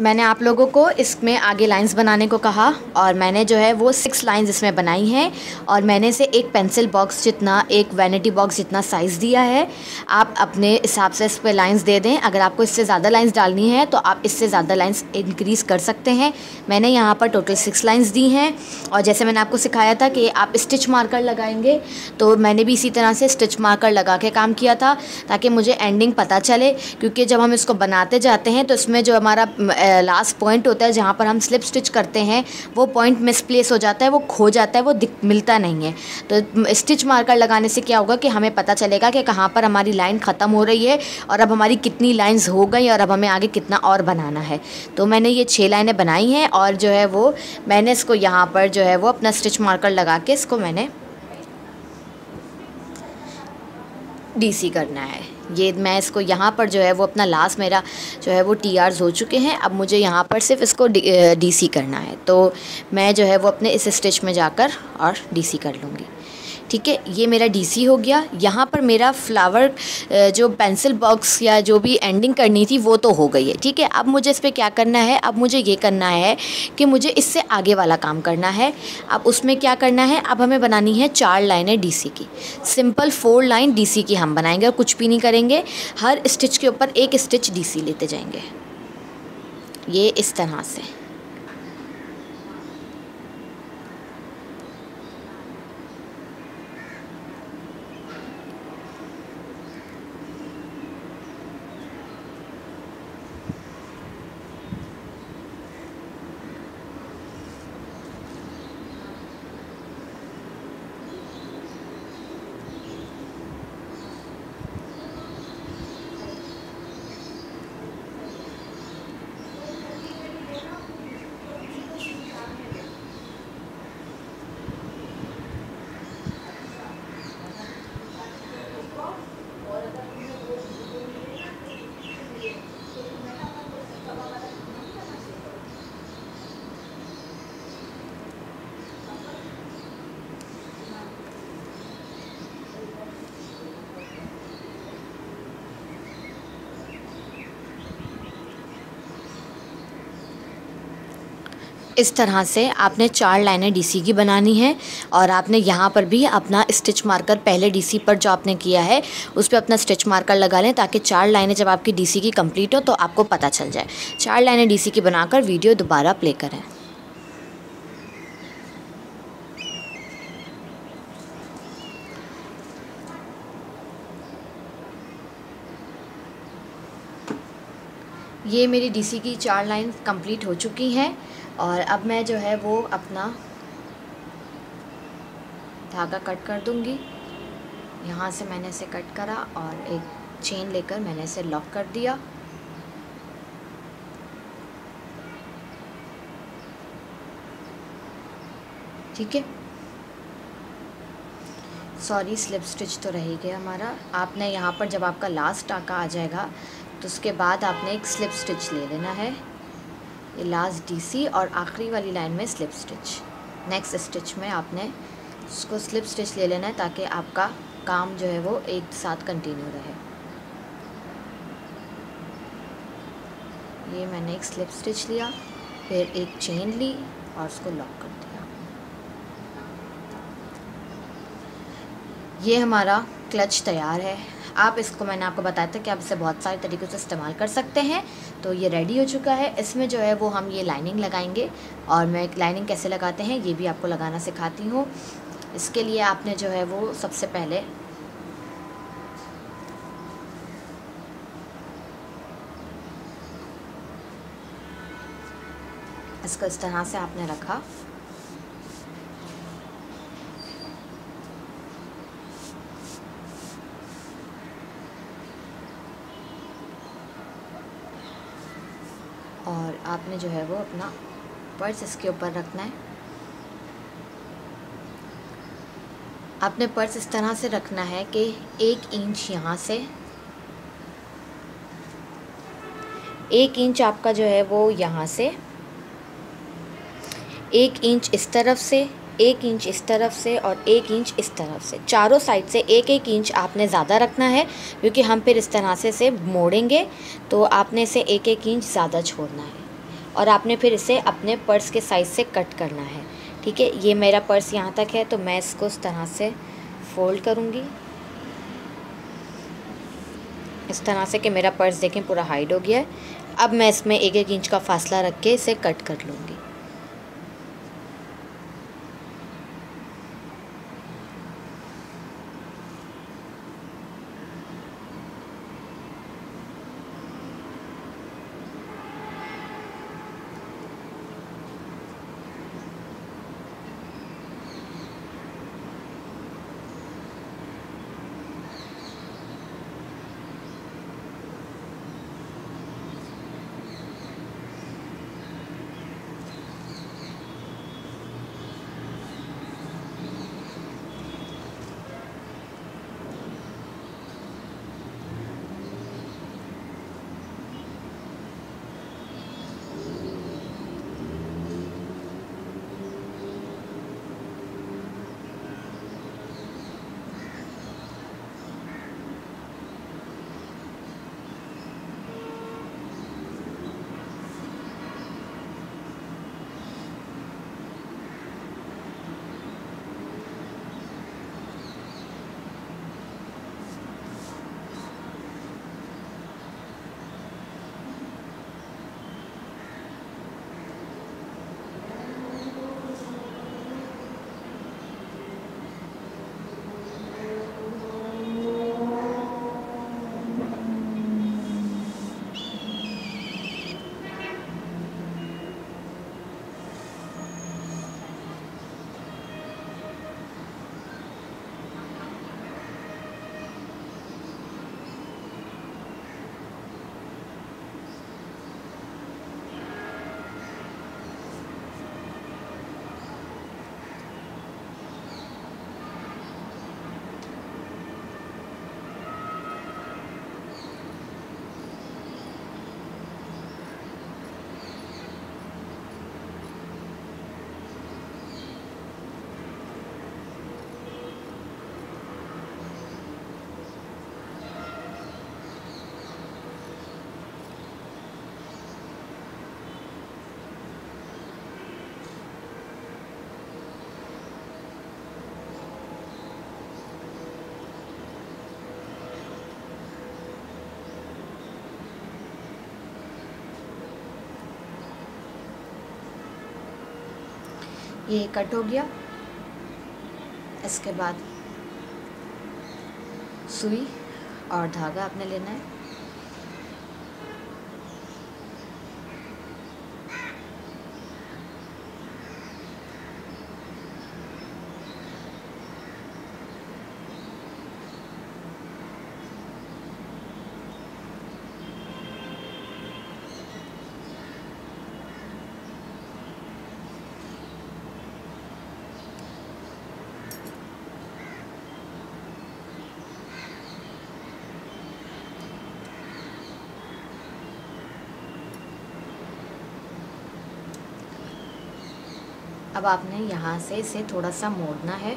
मैंने आप लोगों को इसमें आगे लाइंस बनाने को कहा और मैंने जो है वो सिक्स लाइंस इसमें बनाई हैं और मैंने इसे एक पेंसिल बॉक्स जितना, एक वैनिटी बॉक्स जितना साइज़ दिया है। आप अपने हिसाब से इस पर लाइंस दे दें। अगर आपको इससे ज़्यादा लाइंस डालनी है तो आप इससे ज़्यादा लाइंस इंक्रीज़ कर सकते हैं। मैंने यहाँ पर टोटल सिक्स लाइन्स दी हैं और जैसे मैंने आपको सिखाया था कि आप स्टिच मार्कर लगाएँगे तो मैंने भी इसी तरह से स्टिच मार्कर लगा के काम किया था ताकि मुझे एंडिंग पता चले। क्योंकि जब हम इसको बनाते जाते हैं तो इसमें जो हमारा लास्ट पॉइंट होता है जहाँ पर हम स्लिप स्टिच करते हैं, वो पॉइंट मिसप्लेस हो जाता है, वो खो जाता है, वो मिलता नहीं है। तो स्टिच मार्कर लगाने से क्या होगा कि हमें पता चलेगा कि कहाँ पर हमारी लाइन ख़त्म हो रही है और अब हमारी कितनी लाइन्स हो गई और अब हमें आगे कितना और बनाना है। तो मैंने ये छः लाइनें बनाई हैं और जो है वो, मैंने इसको यहाँ पर जो है वो अपना स्टिच मार्कर लगा के इसको मैंने डीसी करना है। ये मैं इसको यहाँ पर जो है वो अपना लास्ट मेरा जो है वो टी हो चुके हैं। अब मुझे यहाँ पर सिर्फ़ इसको डीसी करना है। तो मैं जो है वो अपने इस स्टिच में जाकर और डीसी कर लूँगी। ठीक है, ये मेरा डीसी हो गया। यहाँ पर मेरा फ्लावर जो पेंसिल बॉक्स या जो भी एंडिंग करनी थी, वो तो हो गई है। ठीक है, अब मुझे इस पर क्या करना है? अब मुझे ये करना है कि मुझे इससे आगे वाला काम करना है। अब उसमें क्या करना है? अब हमें बनानी है चार लाइनें डीसी की। सिंपल फोर लाइन डीसी की हम बनाएँगे और कुछ भी नहीं करेंगे। हर स्टिच के ऊपर एक स्टिच डीसी लेते जाएँगे। ये इस तरह से। इस तरह से आपने चार लाइनें डीसी की बनानी है और आपने यहाँ पर भी अपना स्टिच मार्कर पहले डीसी पर जो आपने किया है, उस पर अपना स्टिच मार्कर लगा लें ताकि चार लाइनें जब आपकी डीसी की कंप्लीट हो तो आपको पता चल जाए। चार लाइनें डीसी की बनाकर वीडियो दोबारा प्ले करें। ये मेरी डीसी की चार लाइन कंप्लीट हो चुकी हैं। और अब मैं जो है वो अपना धागा कट कर दूँगी। यहाँ से मैंने इसे कट करा और एक चेन लेकर मैंने इसे लॉक कर दिया। ठीक है? सॉरी स्लिप स्टिच तो रह गया हमारा। आपने यहाँ पर जब आपका लास्ट टाका आ जाएगा तो उसके बाद आपने एक स्लिप स्टिच ले लेना है। ये लास्ट डीसी और आखिरी वाली लाइन में स्लिप स्टिच नेक्स्ट स्टिच में आपने उसको स्लिप स्टिच ले लेना है ताकि आपका काम जो है वो एक साथ कंटिन्यू रहे। ये मैंने एक स्लिप स्टिच लिया, फिर एक चेन ली और उसको लॉक कर दिया। ये हमारा क्लच तैयार है। आप इसको मैंने आपको बताया था कि आप इसे बहुत सारे तरीक़ों से इस्तेमाल कर सकते हैं। तो ये रेडी हो चुका है। इसमें जो है वो हम ये लाइनिंग लगाएँगे। और मैं लाइनिंग कैसे लगाते हैं, ये भी आपको लगाना सिखाती हूँ। इसके लिए आपने जो है वो सबसे पहले इसको इस तरह से आपने रखा और आपने जो है वो अपना पर्स इसके ऊपर रखना है। आपने पर्स इस तरह से रखना है कि एक इंच यहाँ से, एक इंच आपका जो है वो यहाँ से, एक इंच इस तरफ़ से, एक इंच इस तरफ़ से और एक इंच इस तरफ़ से। चारों साइड से एक एक इंच आपने ज़्यादा रखना है, क्योंकि हम फिर इस तरह से इसे मोड़ेंगे तो आपने इसे एक एक इंच ज़्यादा छोड़ना है। और आपने फिर इसे अपने पर्स के साइज़ से कट करना है। ठीक है, ये मेरा पर्स यहाँ तक है तो मैं इसको इस तरह से फोल्ड करूँगी। इस तरह से कि मेरा पर्स देखें, पूरा हाइड हो गया है। अब मैं इसमें एक एक इंच का फासला रख के इसे कट कर लूँगी। ये कट हो गया। इसके बाद सुई और धागा आपने लेना है। अब आपने यहाँ से इसे थोड़ा सा मोड़ना है।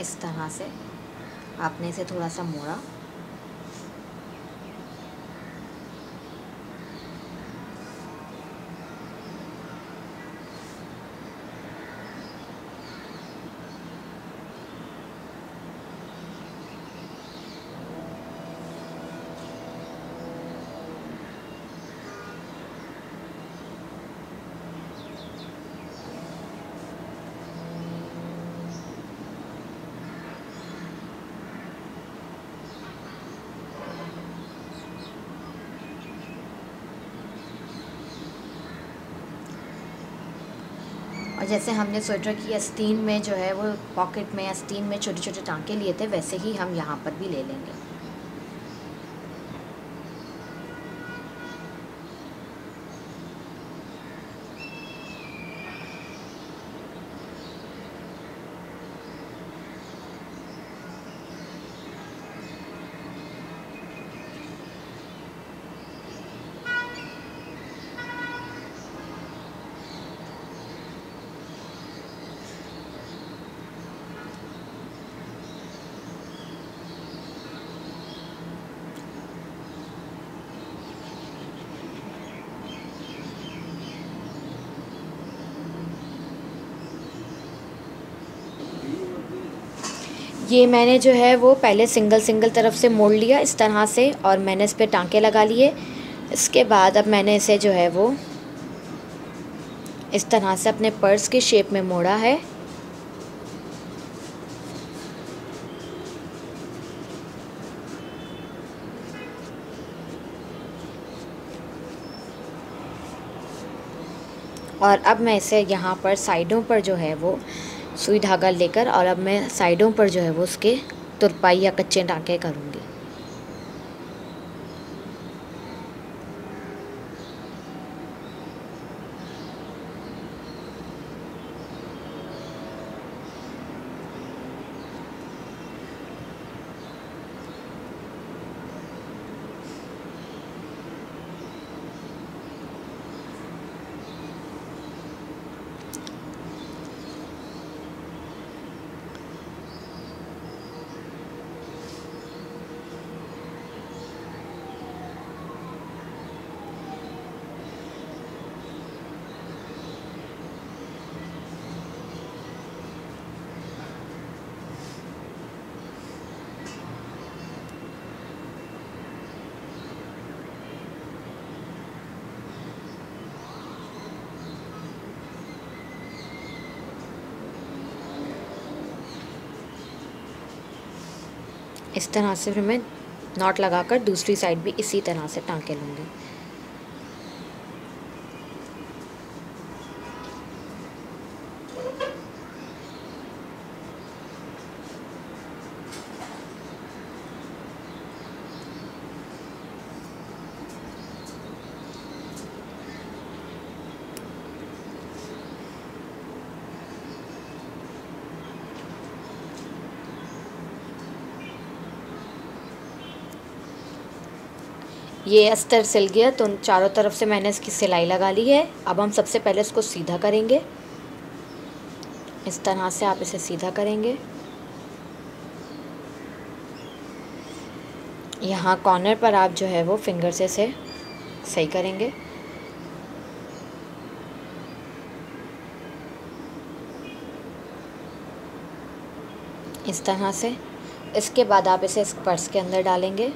इस तरह से आपने इसे थोड़ा सा मोड़ा। और जैसे हमने स्वेटर की अस्तीन में जो है वो पॉकेट में अस्तीन में छोटे छोटे टांके लिए थे, वैसे ही हम यहाँ पर भी ले लेंगे। ये मैंने जो है वो पहले सिंगल सिंगल तरफ़ से मोड़ लिया इस तरह से और मैंने इस पर टाँके लगा लिए। इसके बाद अब मैंने इसे जो है वो इस तरह से अपने पर्स के शेप में मोड़ा है। और अब मैं इसे यहाँ पर साइडों पर जो है वो सुई धागा लेकर और अब मैं साइडों पर जो है वो उसके तुरपाई या कच्चे टाँके करूँगी। इस तरह से फिर मैं नॉट लगाकर दूसरी साइड भी इसी तरह से टाँके लूँगी। ये अस्तर सिल गया तो चारों तरफ़ से मैंने इसकी सिलाई लगा ली है। अब हम सबसे पहले इसको सीधा करेंगे। इस तरह से आप इसे सीधा करेंगे। यहाँ कॉर्नर पर आप जो है वो फिंगर से इसे सही करेंगे। इस तरह से। इसके बाद आप इसे इस पर्स के अंदर डालेंगे।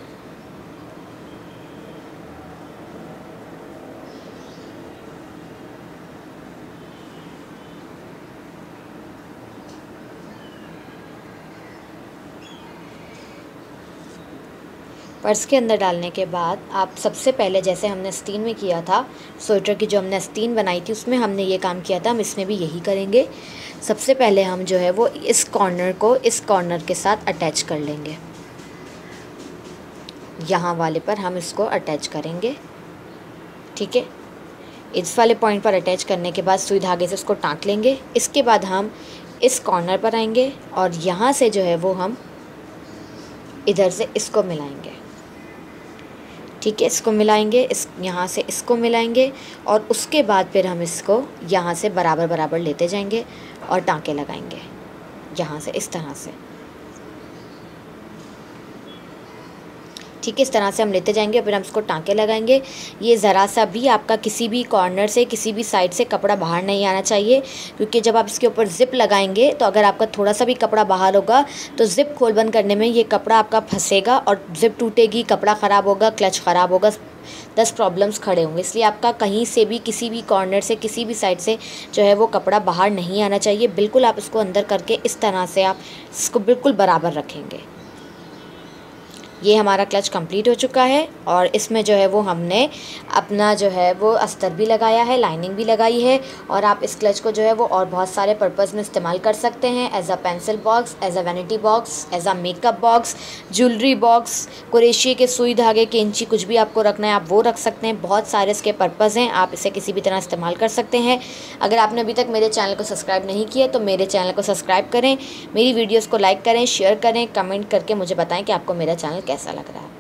पर्स के अंदर डालने के बाद आप सबसे पहले जैसे हमने स्टीन में किया था स्वेटर की जो हमने स्टीन बनाई थी, उसमें हमने ये काम किया था, हम इसमें भी यही करेंगे। सबसे पहले हम जो है वो इस कॉर्नर को, इस कॉर्नर के साथ अटैच कर लेंगे। यहाँ वाले पर हम इसको अटैच करेंगे। ठीक है? इस वाले पॉइंट पर अटैच करने के बाद सुई धागे से उसको टाँक लेंगे। इसके बाद हम इस कॉर्नर पर आएँगे और यहाँ से जो है वो हम इधर से इसको मिलाएँगे। ठीक है, इसको मिलाएँगे, इस, यहाँ से इसको मिलाएँगे और उसके बाद फिर हम इसको यहाँ से बराबर बराबर लेते जाएँगे और टाँके लगाएँगे, यहाँ से, इस तरह से। ठीक है इस तरह से हम लेते जाएँगे फिर हम इसको टाँके लगाएँगे। ये ज़रा सा भी आपका किसी भी कॉर्नर से, किसी भी साइड से कपड़ा बाहर नहीं आना चाहिए, क्योंकि जब आप इसके ऊपर ज़िप लगाएँगे तो अगर आपका थोड़ा सा भी कपड़ा बाहर होगा तो ज़िप खोल बंद करने में ये कपड़ा आपका फंसेगा और ज़िप टूटेगी, कपड़ा ख़राब होगा क्लच ख़राब होगा, दस प्रॉब्लम्स खड़े होंगे। इसलिए आपका कहीं से भी, किसी भी कॉर्नर से, किसी भी साइड से जो है वो कपड़ा बाहर नहीं आना चाहिए। बिल्कुल आप इसको अंदर करके इस तरह से आप इसको बिल्कुल बराबर रखेंगे। ये हमारा क्लच कंप्लीट हो चुका है और इसमें जो है वो हमने अपना जो है वो अस्तर भी लगाया है लाइनिंग भी लगाई है और आप इस क्लच को जो है वो और बहुत सारे पर्पज़ में इस्तेमाल कर सकते हैं as a pencil box as a vanity box as a makeup box jewellery box crochet के सुई धागे के इंची कुछ भी आपको रखना है, आप वो रख सकते हैं। बहुत सारे इसके पर्पज़ हैं, आप इसे किसी भी तरह इस्तेमाल कर सकते हैं। अगर आपने अभी तक मेरे चैनल को सब्सक्राइब नहीं किया तो मेरे चैनल को सब्सक्राइब करें, मेरी वीडियोज़ को लाइक करें शेयर करें कमेंट करके मुझे बताएँ कि आपको मेरा चैनल कैसा लग रहा है